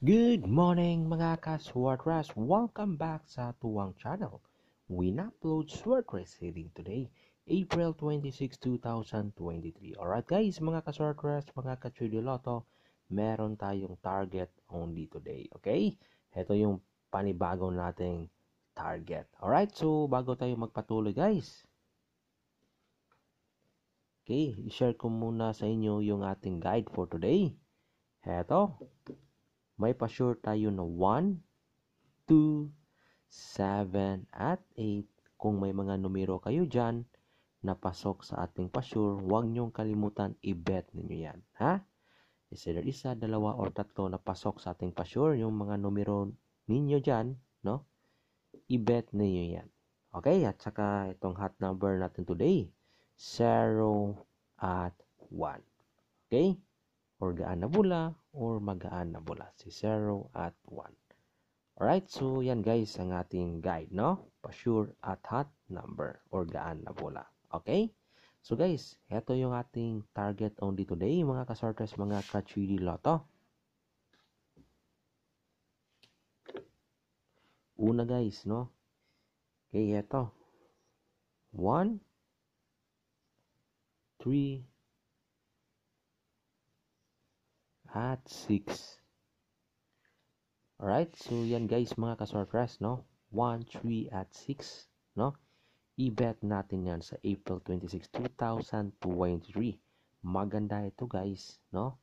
Good morning mga ka-Swartras! Welcome back sa tuwang channel. We upload Swartras reading today, April 26, 2023. Alright guys, mga ka-Swartras, mga ka-Chudiloto, meron tayong target only today. Okay? Ito yung panibago nating target. Alright, so bago tayo magpatuloy guys, Okay, i-share ko muna sa inyo yung ating guide for today. Heto, may pa-sure tayo na 1, 2, 7, at 8. Kung may mga numero kayo dyan na pasok sa ating pa-sure, huwag niyong kalimutan i-bet ninyo yan. Ha? Is either isa, dalawa, or tatlo na pasok sa ating pa-sure, yung mga numero ninyo dyan, no? I-bet ninyo yan. Okay, at saka itong hot number natin today, 0 at 1. Okay? Or gaan na bula or magaan na bula. Si 0 at 1. Alright, so yan guys ang ating guide, no? Pa-sure at hot number or gaan na bula. Okay? So guys, ito yung ating target only today, mga kasorters, mga ka-3D Lotto. Una guys, no? Okay, ito. 1, 3, at 6. Alright, so yan guys mga kasorpress, no? 1, 3 at 6, no? I-bet natin yan sa April 26, 2023. Maganda ito guys, no?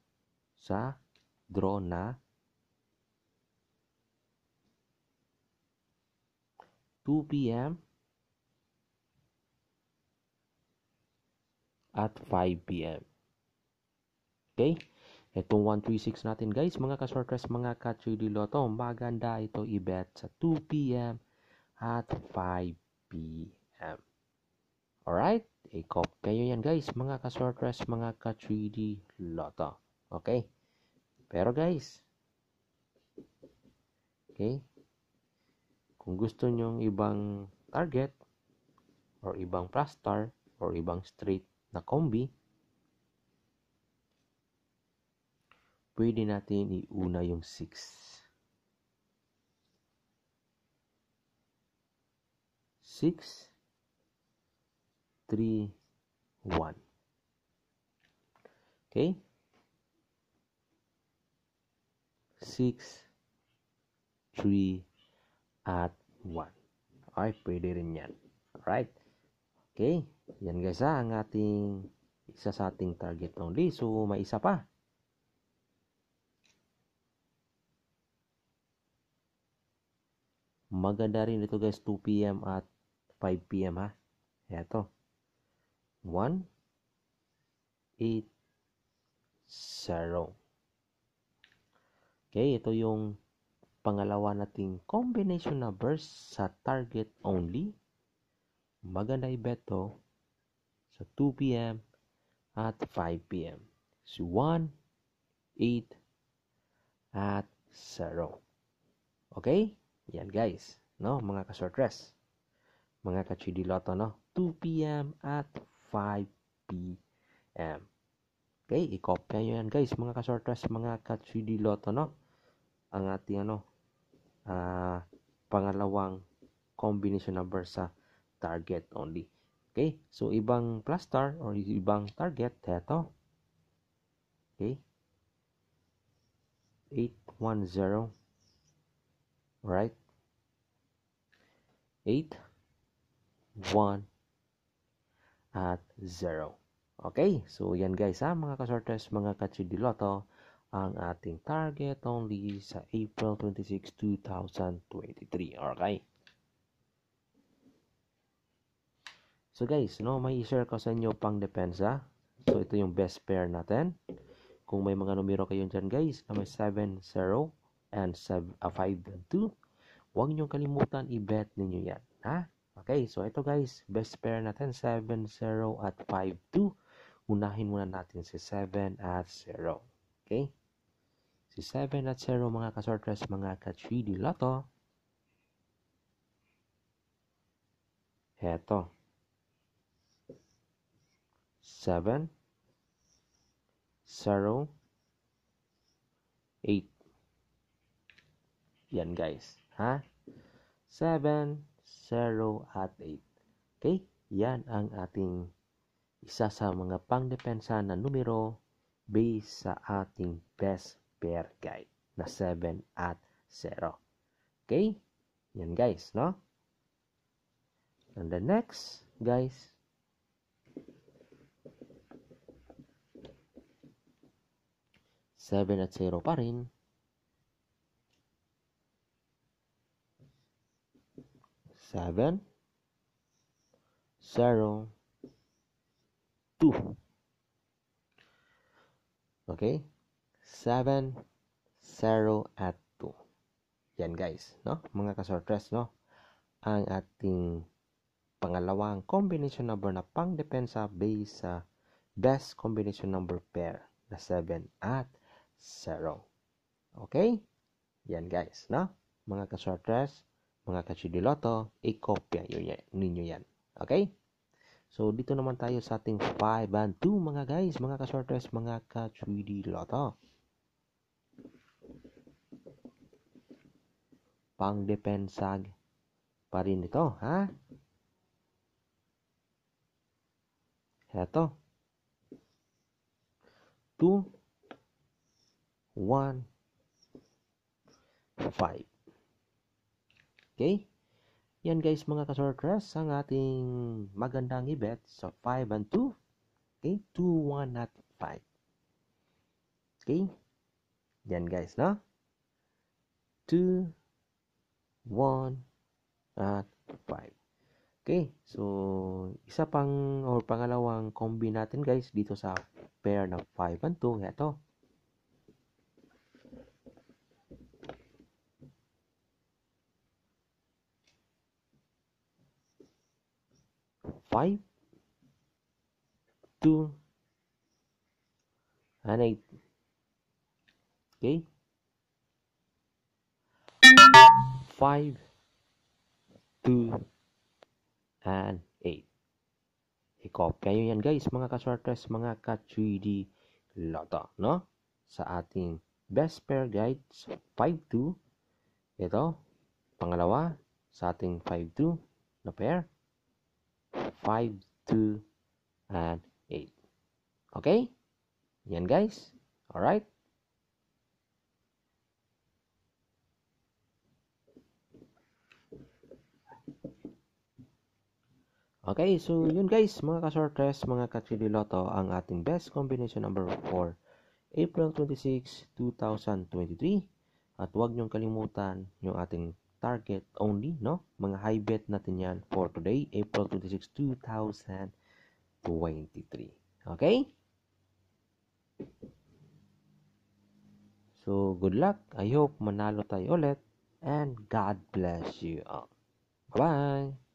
Sa draw na 2 p.m. at 5 p.m. Okay? Itong 136 natin guys, mga kasortres, mga ka-3D Lotto, maganda ito i-bet sa 2 p.m. at 5 p.m. Alright? I-cop kayo yan guys, mga kasortres, mga ka-3D Lotto. Okay? Pero guys, okay? Kung gusto nyong ibang target, or ibang plus star, or ibang straight na kombi, pwede natin iuna yung 6. 6, 3, 1. Okay? 6, 3, at 1. Okay, pwede rin yan. Alright? Okay, yan guys ha, ang ating isa sa ating target only. So, may isa pa. Maganda rin ito guys, 2 p.m. at 5 p.m. ha. Ito. 1, 8, 0. Okay, ito yung pangalawa nating combination numbers sa target only maganda i-bet to sa 2 p.m. at 5 p.m. Si 1, 8, at 0. Okay? Yan guys. No? Mga ka-sortress. Mga ka-chidi lotto, no? 2 p.m. at 5 p.m. Okay? I-copy nyo yan guys. Mga ka-sortress, mga ka-chidi lotto, no? Ang ating ano, uh, pangalawang combination number sa target only. Okay? So, ibang plus star or ibang target, ito. Okay? 810. Right? 8, 1, at 0. Okay? So, yan guys ha, mga kasortes, mga kachidiloto, ang ating target only sa April 26, 2023. Okay? So guys, no, may i-share ko sa inyo pang depensa. So ito yung best pair natin. Kung may mga numero kayo dyan guys, na may 7, 0, and 7, uh, 5, and 2, huwag nyo kalimutan i-bet ninyo yan. Ha? Okay, so ito guys, best pair natin, 7, 0, at 5, 2. Unahin muna natin si 7 at 0. Okay? Si 7 at 0 mga kasortres, mga ka-3D Lotto. Heto. 7, 0, 8. Yan guys. Ha? 7, 0 at 8. Okay? Yan ang ating isa sa mga pangdepensa na numero based sa ating best pair guide na 7 at 0. Okay? Yan guys, no? And the next, guys, seven at zero pa rin. Seven, zero, two. Okay? Seven, zero, at two. Yan guys, no? Mga kasortres, no? Ang ating pangalawang combination number na pangdepensa based sa best combination number pair na 7 at 0. Okay? Yan guys, no? Mga ka-shorters, mga ka-chidiloto, i-copy ninyo yan. Okay? So, dito naman tayo sa ating 5 and 2 mga guys, mga ka-shorters, mga ka-chidiloto. Pangdepensag pa rin ito, ha? Heto. 2, 1, 5. Okay? Yan guys mga kasorters, ang ating magandang ibet sa 5 and 2. Okay? 2, 1 at 5. Okay? Yan guys, no? 2, 1 at 5. Okay, so isa pang or pangalawang combi natin guys dito sa pair ng 5 and 2. Ito. Five, two, and eight. Okay. Five, two, and 8. I-copy nyo yan guys, mga ka-sorters, mga ka-3D Lotto, no? Sa ating best pair guides, 5-2. Ito, pangalawa, sa ating 5-2 na pair, 5-2 and 8. Okay? Yan guys. Alright? Okay, so yun guys, mga ka-sortres, mga ka-chililoto, ang ating best combination number for April 26, 2023. At huwag niyong kalimutan yung ating target only, no? Mga high bet natin yan for today, April 26, 2023. Okay? So, good luck. I hope manalo tayo ulit. And God bless you all. Bye-bye!